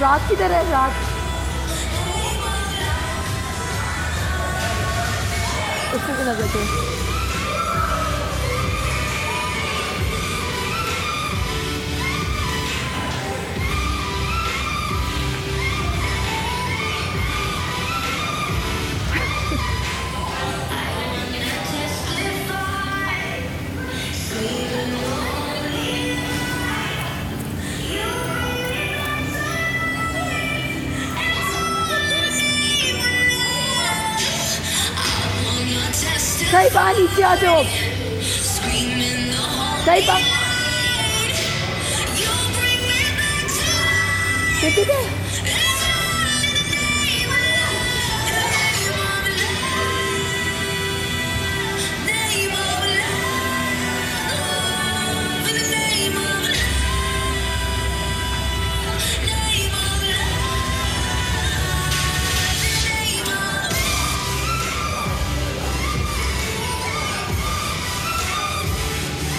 रात किधर है रात। उसको भी 裁判に幸せを裁判出てけ